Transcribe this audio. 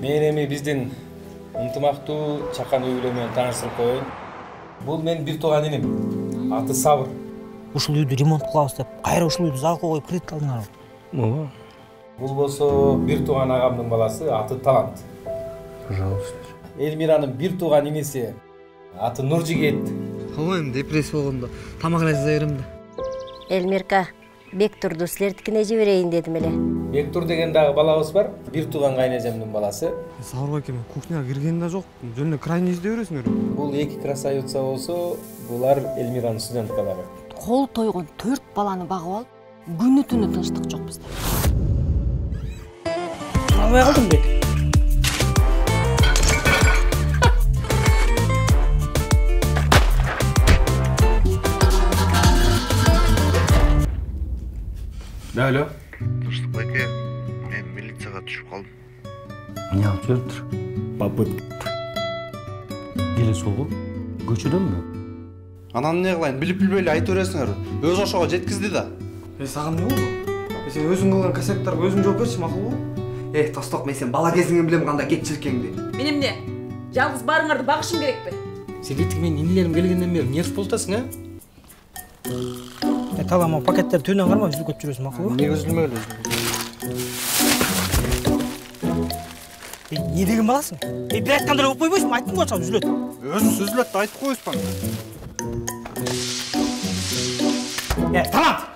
мен эми биздин ынтымактуу чакан үй бүлө менен тааныштырып коеюн бул менин бир тууган иним аты сабыр ушул үйдү ремонт кылабыз деп кайра ушул үйдү залга коюп кредит алдыңарбы ооба бул болсо бир тууган агамдын баласы аты талант пожалуйста элмиранын бир тууган иниси аты нуржигит эми депрессия болгондо тамак эле жаза берем да элмирка бектурду силердикине жиберейин дедим эле бектур деген дагы балабыз бар. Бир тууган кайнэжемдин баласы. Сабыр байке мен кухняга кирген да жок жөн эле крайне издей бересиңер бул эки красавица болсо булар элмиранын студенткалары. Кол тойгон төрт баланы багып алып күнү түнү тынчтык жок бизде албай калдым бек. Алло. Тынчтык байке мен милицияга түшүп калдым эмне алып жүрүптүр попытка деле көчөдөнбү анан эмне кылайын билип билбей эле айта бересиңерби өз ошого жеткизди да. Э сага эмне болду э сен өзүң кылган косяктарга өзүң жооп берчи макулбу э тосток мен сен бала кезиңен билем кандай кетчиликеңди мен эмне жалгыз баарыңарды багышым керекпи сен итиги менин инилерим келгенден бери нерв болуп атасың а талама пакеттерди түбүнөн кармай үзүлүп жүрөсүң макулбу эмнеге үзүлмөйлү эмне деген баласың э бир айтканда эле угуп койбойсуңбу айттым го чагы үзүлөт өзүнсү үзүлөт да айтып коебузбаңбы э талант